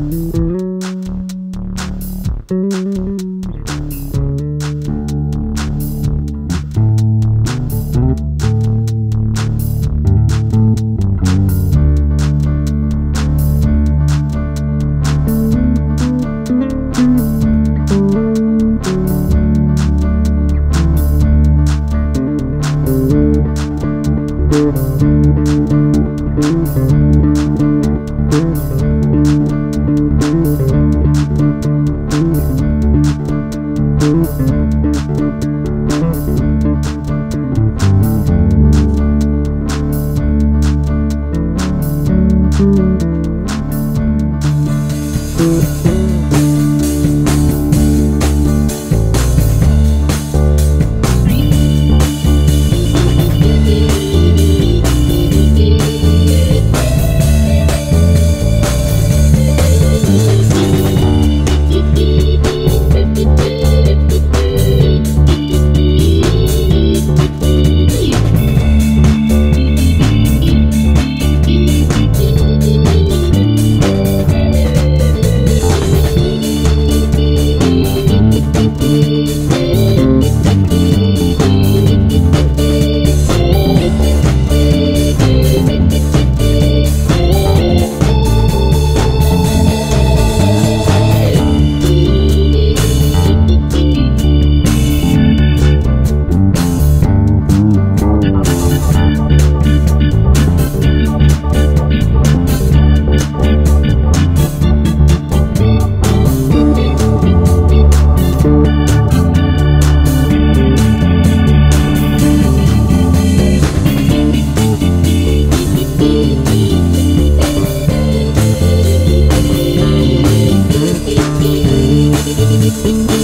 Thank you. you. Thank you.